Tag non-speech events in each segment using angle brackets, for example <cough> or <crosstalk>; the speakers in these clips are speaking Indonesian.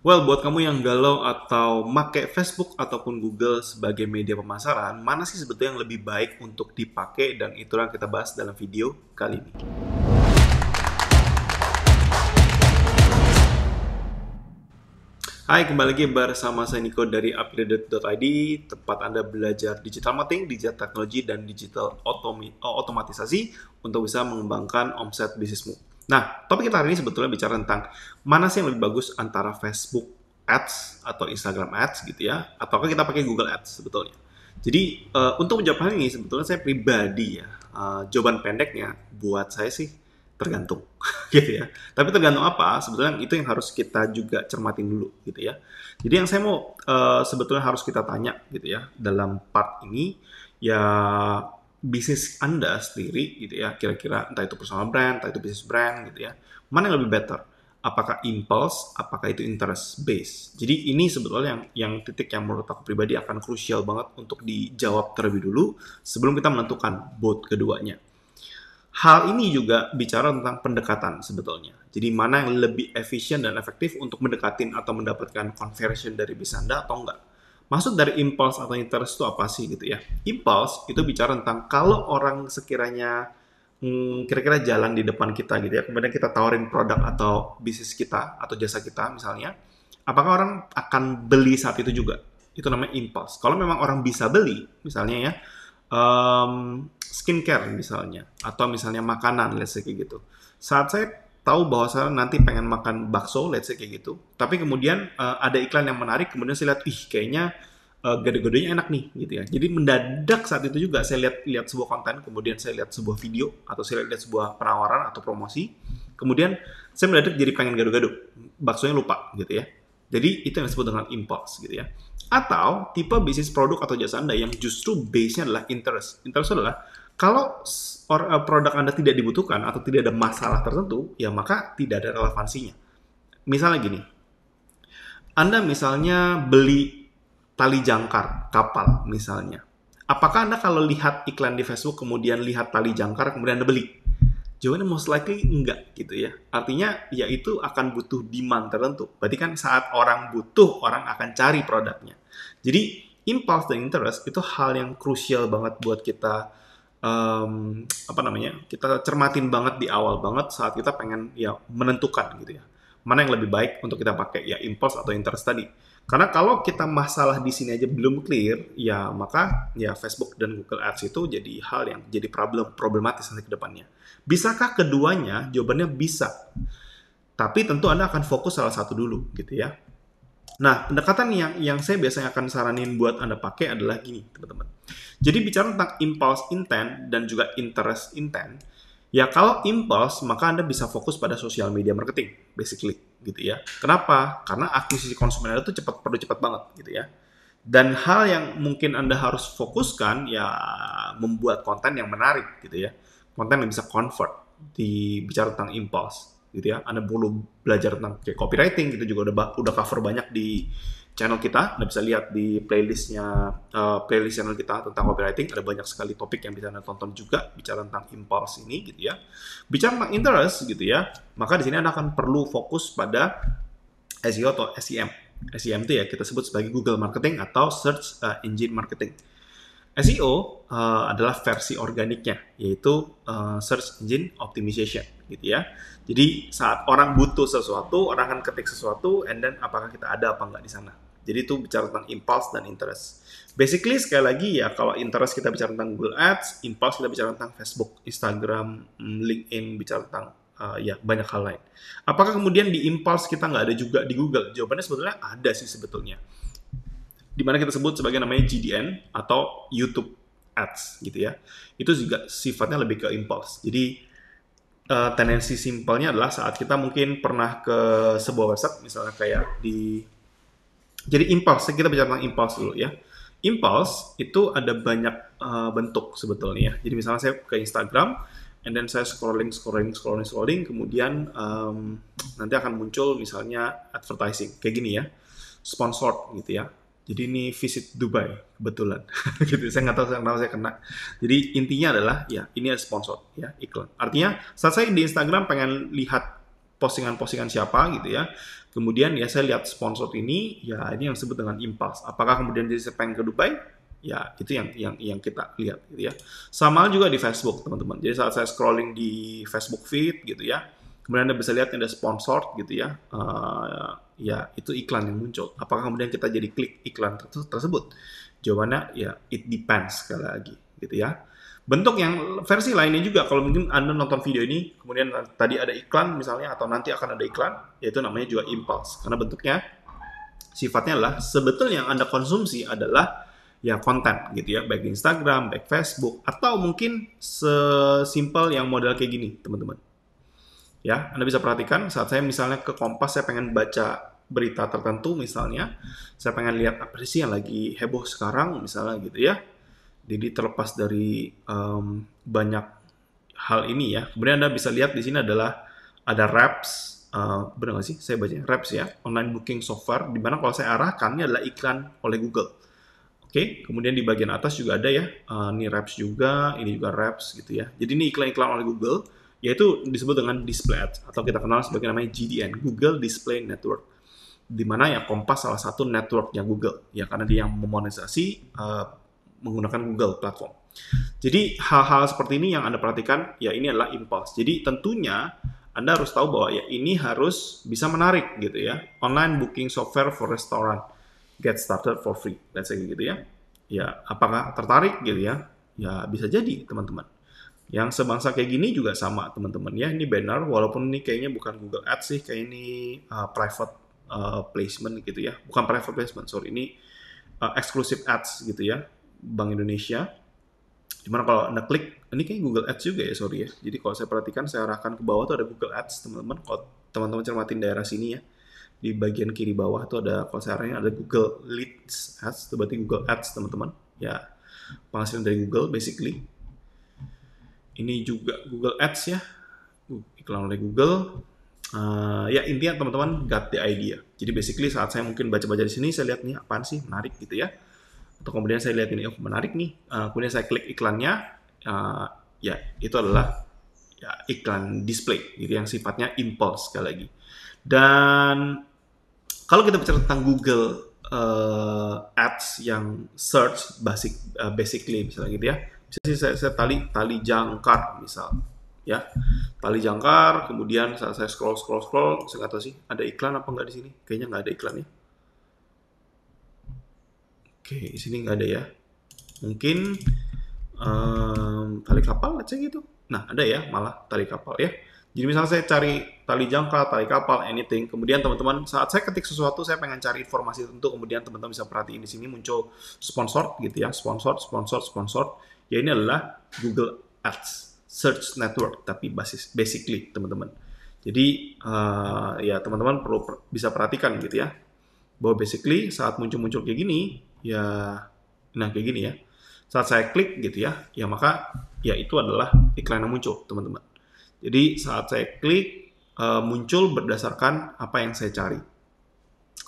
Well, buat kamu yang galau atau make Facebook ataupun Google sebagai media pemasaran, mana sih sebetulnya yang lebih baik untuk dipakai dan itulah yang kita bahas dalam video kali ini. Hai, kembali lagi bersama saya Niko dari upgrade.id, tempat Anda belajar digital marketing, digital teknologi, dan digital otomatisasi untuk bisa mengembangkan omset bisnismu. Nah, topik kita hari ini sebetulnya bicara tentang mana sih yang lebih bagus antara Facebook Ads atau Instagram Ads gitu ya, ataukah kita pakai Google Ads sebetulnya. Jadi, uh, untuk menjawab hal ini sebetulnya saya pribadi ya, uh, jawaban pendeknya buat saya sih tergantung <laughs> gitu ya. Tapi tergantung apa? Sebetulnya itu yang harus kita juga cermatin dulu gitu ya. Jadi yang saya mau uh, sebetulnya harus kita tanya gitu ya dalam part ini ya bisnis Anda sendiri gitu ya. Kira-kira entah itu personal brand, entah itu bisnis brand gitu ya. Mana yang lebih better? Apakah impulse, apakah itu interest base? Jadi ini sebetulnya yang yang titik yang menurut aku pribadi akan krusial banget untuk dijawab terlebih dulu sebelum kita menentukan both keduanya. Hal ini juga bicara tentang pendekatan sebetulnya. Jadi mana yang lebih efisien dan efektif untuk mendekatin atau mendapatkan conversion dari bis Anda atau enggak. Maksud dari impulse atau interest itu apa sih gitu ya? Impulse itu bicara tentang kalau orang sekiranya hmm, kira-kira jalan di depan kita gitu ya, kemudian kita tawarin produk atau bisnis kita atau jasa kita misalnya, apakah orang akan beli saat itu juga? Itu namanya impulse. Kalau memang orang bisa beli, misalnya ya, um, skincare misalnya atau misalnya makanan let's say gitu saat saya tahu bahwa saya nanti pengen makan bakso let's say kayak gitu tapi kemudian uh, ada iklan yang menarik kemudian saya lihat ih kayaknya uh, gede-gedenya enak nih gitu ya jadi mendadak saat itu juga saya lihat lihat sebuah konten kemudian saya lihat sebuah video atau saya lihat sebuah penawaran atau promosi kemudian saya mendadak jadi pengen gado-gado baksonya lupa gitu ya jadi itu yang disebut dengan impulse gitu ya. Atau tipe bisnis produk atau jasa Anda yang justru base-nya adalah interest. Interest adalah kalau uh, produk Anda tidak dibutuhkan atau tidak ada masalah tertentu, ya maka tidak ada relevansinya. Misalnya gini, Anda misalnya beli tali jangkar kapal misalnya. Apakah Anda kalau lihat iklan di Facebook kemudian lihat tali jangkar kemudian Anda beli? Jawabannya most likely enggak gitu ya. Artinya ya itu akan butuh demand tertentu. Berarti kan saat orang butuh, orang akan cari produknya. Jadi impulse dan interest itu hal yang krusial banget buat kita um, apa namanya? Kita cermatin banget di awal banget saat kita pengen ya menentukan gitu ya. Mana yang lebih baik untuk kita pakai ya impulse atau interest tadi. Karena kalau kita masalah di sini aja belum clear, ya maka ya Facebook dan Google Ads itu jadi hal yang jadi problem problematis nanti ke depannya. Bisakah keduanya? Jawabannya bisa. Tapi tentu Anda akan fokus salah satu dulu gitu ya. Nah, pendekatan yang yang saya biasanya akan saranin buat Anda pakai adalah gini, teman-teman. Jadi bicara tentang impulse intent dan juga interest intent, ya kalau impulse maka Anda bisa fokus pada social media marketing basically gitu ya. Kenapa? Karena akuisisi konsumen itu cepat perlu cepat banget gitu ya. Dan hal yang mungkin Anda harus fokuskan ya membuat konten yang menarik gitu ya. Konten yang bisa convert di bicara tentang impulse gitu ya. Anda perlu belajar tentang kayak copywriting gitu juga udah udah cover banyak di channel kita. Anda bisa lihat di playlistnya uh, playlist channel kita tentang copywriting. Ada banyak sekali topik yang bisa Anda tonton juga bicara tentang impulse ini gitu ya. Bicara tentang interest gitu ya, maka di sini Anda akan perlu fokus pada SEO atau SEM. SEM itu ya kita sebut sebagai Google Marketing atau Search uh, Engine Marketing. SEO uh, adalah versi organiknya, yaitu uh, Search Engine Optimization, gitu ya. Jadi saat orang butuh sesuatu, orang akan ketik sesuatu, and then apakah kita ada apa nggak di sana. Jadi itu bicara tentang impulse dan interest. Basically sekali lagi ya kalau interest kita bicara tentang Google Ads, impulse kita bicara tentang Facebook, Instagram, mm, LinkedIn, bicara tentang uh, ya banyak hal lain. Apakah kemudian di impulse kita nggak ada juga di Google? Jawabannya sebetulnya ada sih sebetulnya. Di mana kita sebut sebagai namanya GDN atau YouTube Ads gitu ya. Itu juga sifatnya lebih ke impulse. Jadi uh, tendensi simpelnya adalah saat kita mungkin pernah ke sebuah website misalnya kayak di jadi impulse, kita bicara tentang impulse dulu ya. Impulse itu ada banyak uh, bentuk sebetulnya. Jadi misalnya saya ke Instagram, and then saya scrolling, scrolling, scrolling, scrolling, kemudian um, nanti akan muncul misalnya advertising kayak gini ya, sponsored gitu ya. Jadi ini visit Dubai kebetulan, <laughs> gitu. Saya nggak tahu kenapa saya kena. Jadi intinya adalah ya ini ada sponsor ya iklan. Artinya saat saya di Instagram pengen lihat postingan-postingan siapa gitu ya. Kemudian ya saya lihat sponsor ini, ya ini yang disebut dengan impulse. Apakah kemudian jadi saya pengen ke Dubai? Ya itu yang yang yang kita lihat gitu ya. Sama juga di Facebook teman-teman. Jadi saat saya scrolling di Facebook feed gitu ya, kemudian anda bisa lihat ada sponsor gitu ya. Uh, ya itu iklan yang muncul. Apakah kemudian kita jadi klik iklan tersebut? Jawabannya ya it depends sekali lagi gitu ya. Bentuk yang versi lainnya juga, kalau mungkin Anda nonton video ini, kemudian tadi ada iklan misalnya, atau nanti akan ada iklan, yaitu namanya juga impulse. Karena bentuknya, sifatnya adalah, sebetulnya yang Anda konsumsi adalah ya konten gitu ya, baik Instagram, baik Facebook, atau mungkin sesimpel yang model kayak gini, teman-teman. Ya, Anda bisa perhatikan saat saya misalnya ke Kompas, saya pengen baca berita tertentu misalnya, saya pengen lihat apa sih yang lagi heboh sekarang misalnya gitu ya jadi terlepas dari um, banyak hal ini ya. Kemudian Anda bisa lihat di sini adalah ada Raps, uh, benar nggak sih? Saya baca Raps ya, online booking software. Di mana kalau saya arahkan ini adalah iklan oleh Google. Oke, okay. kemudian di bagian atas juga ada ya, uh, ini Raps juga, ini juga Raps gitu ya. Jadi ini iklan-iklan oleh Google, yaitu disebut dengan display ads atau kita kenal sebagai namanya GDN, Google Display Network. Di mana ya Kompas salah satu networknya Google, ya karena dia yang memonetisasi uh, menggunakan Google platform. Jadi hal-hal seperti ini yang Anda perhatikan, ya ini adalah impulse. Jadi tentunya Anda harus tahu bahwa ya ini harus bisa menarik gitu ya. Online booking software for restaurant. Get started for free. Let's say gitu ya. Ya, apakah tertarik gitu ya? Ya bisa jadi teman-teman. Yang sebangsa kayak gini juga sama teman-teman ya. Ini banner walaupun ini kayaknya bukan Google Ads sih, kayak ini uh, private uh, placement gitu ya. Bukan private placement, sorry. Ini uh, exclusive ads gitu ya Bank Indonesia. Di mana kalau Anda klik, ini kayak Google Ads juga ya, sorry ya. Jadi kalau saya perhatikan, saya arahkan ke bawah tuh ada Google Ads, teman-teman. Kalau teman-teman cermatin daerah sini ya, di bagian kiri bawah tuh ada, kalau saya arahin ada Google Leads Ads, itu berarti Google Ads, teman-teman. Ya, penghasilan dari Google, basically. Ini juga Google Ads ya, iklan oleh Google. Uh, ya intinya teman-teman got the idea. Jadi basically saat saya mungkin baca-baca di sini, saya lihat nih apaan sih? Menarik gitu ya. Atau kemudian saya lihat ini oh menarik nih. Uh, kemudian saya klik iklannya. Uh, ya itu adalah ya iklan display. Gitu yang sifatnya impulse sekali lagi. Dan kalau kita bicara tentang Google uh, Ads yang search basic uh, basically misalnya gitu ya sih saya, saya tali tali jangkar misal ya tali jangkar kemudian saat saya scroll scroll scroll saya tahu sih ada iklan apa nggak di sini kayaknya nggak ada iklannya Oke, di sini nggak ada ya. Mungkin um, tali kapal aja gitu. Nah, ada ya malah tali kapal ya. Jadi misalnya saya cari tali jangka, tali kapal, anything. Kemudian teman-teman saat saya ketik sesuatu, saya pengen cari informasi tentu. Kemudian teman-teman bisa perhatiin di sini muncul sponsor gitu ya, sponsor, sponsor, sponsor. Ya ini adalah Google Ads Search Network, tapi basis basically teman-teman. Jadi uh, ya teman-teman perlu per, bisa perhatikan gitu ya, bahwa basically saat muncul-muncul kayak gini, ya nah kayak gini ya. Saat saya klik gitu ya ya maka ya itu adalah iklan yang muncul teman-teman. Jadi saat saya klik uh, muncul berdasarkan apa yang saya cari.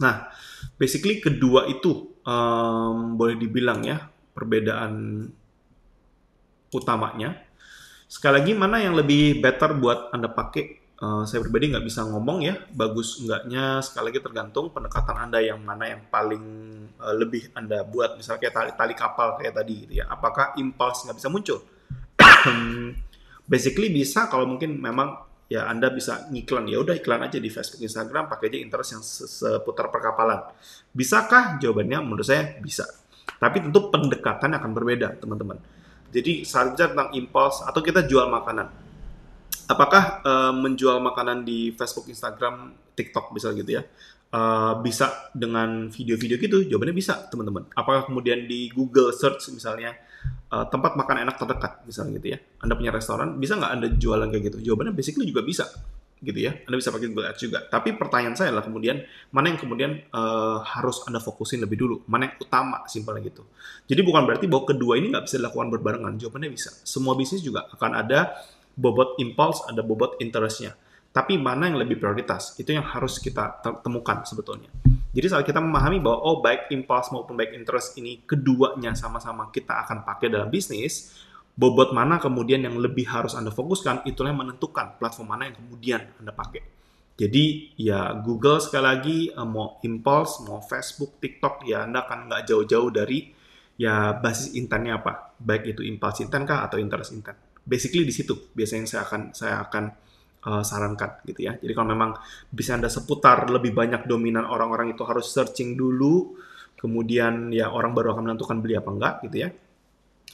Nah basically kedua itu um, boleh dibilang ya perbedaan utamanya. Sekali lagi mana yang lebih better buat anda pakai? Uh, saya pribadi nggak bisa ngomong ya bagus enggaknya sekali lagi tergantung pendekatan anda yang mana yang paling uh, lebih anda buat. Misalnya kayak tali, tali kapal kayak tadi gitu ya. Apakah impuls nggak bisa muncul? <clears throat> Basically bisa kalau mungkin memang ya anda bisa ngiklan. Ya udah iklan aja di Facebook Instagram pakai aja interest yang seputar perkapalan. Bisakah? Jawabannya menurut saya bisa. Tapi tentu pendekatan akan berbeda teman-teman jadi bicara tentang impuls atau kita jual makanan apakah uh, menjual makanan di Facebook, Instagram, TikTok bisa gitu ya? Uh, bisa dengan video-video gitu? Jawabannya bisa, teman-teman. Apakah kemudian di Google Search misalnya uh, tempat makan enak terdekat, misalnya gitu ya? Anda punya restoran, bisa nggak Anda jualan kayak gitu? Jawabannya basically juga bisa, gitu ya. Anda bisa pakai Google Ads juga. Tapi pertanyaan saya adalah kemudian mana yang kemudian uh, harus Anda fokusin lebih dulu, mana yang utama, simpelnya gitu. Jadi bukan berarti bahwa kedua ini nggak bisa dilakukan berbarengan. Jawabannya bisa. Semua bisnis juga akan ada bobot impulse, ada bobot interestnya. Tapi mana yang lebih prioritas? Itu yang harus kita temukan sebetulnya. Jadi saat kita memahami bahwa oh baik impulse maupun baik interest ini keduanya sama-sama kita akan pakai dalam bisnis, bobot mana kemudian yang lebih harus Anda fokuskan, itulah yang menentukan platform mana yang kemudian Anda pakai. Jadi ya Google sekali lagi uh, mau Impulse, mau Facebook, TikTok ya Anda akan nggak jauh-jauh dari ya basis intentnya apa, baik itu impulse intent kah atau interest intent. Basically di situ biasanya saya akan saya akan uh, sarankan gitu ya. Jadi kalau memang bisa Anda seputar lebih banyak dominan orang-orang itu harus searching dulu, kemudian ya orang baru akan menentukan beli apa enggak gitu ya.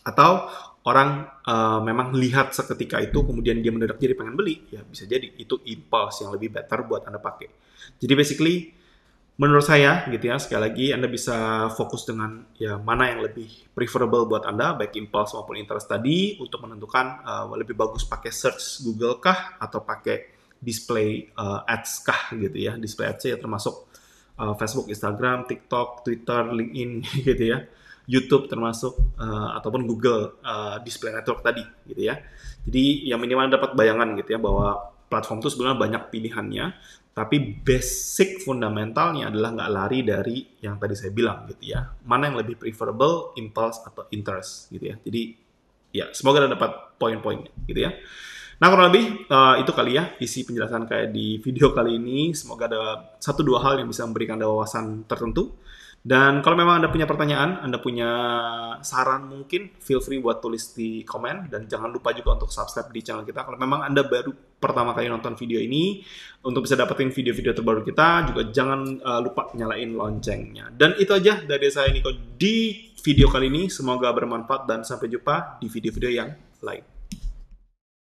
Atau orang uh, memang lihat seketika itu kemudian dia mendadak jadi pengen beli ya bisa jadi. Itu impulse yang lebih better buat anda pakai. Jadi basically menurut saya gitu ya sekali lagi anda bisa fokus dengan ya mana yang lebih preferable buat anda baik impulse maupun interest tadi untuk menentukan uh, lebih bagus pakai search Google kah atau pakai display uh, ads kah gitu ya. Display ads ya termasuk uh, Facebook Instagram TikTok Twitter LinkedIn <laughs> gitu ya YouTube termasuk uh, ataupun Google uh, Display Network tadi gitu ya. Jadi yang minimal dapat bayangan gitu ya bahwa platform itu sebenarnya banyak pilihannya, tapi basic fundamentalnya adalah nggak lari dari yang tadi saya bilang gitu ya. Mana yang lebih preferable, impulse atau interest gitu ya. Jadi ya semoga Anda dapat poin-poinnya gitu ya. Nah kurang lebih uh, itu kali ya isi penjelasan kayak di video kali ini. Semoga ada satu dua hal yang bisa memberikan wawasan tertentu. Dan kalau memang Anda punya pertanyaan, Anda punya saran mungkin, feel free buat tulis di komen. Dan jangan lupa juga untuk subscribe di channel kita. Kalau memang Anda baru pertama kali nonton video ini, untuk bisa dapetin video-video terbaru kita, juga jangan uh, lupa nyalain loncengnya. Dan itu aja dari saya Niko di video kali ini. Semoga bermanfaat dan sampai jumpa di video-video yang lain.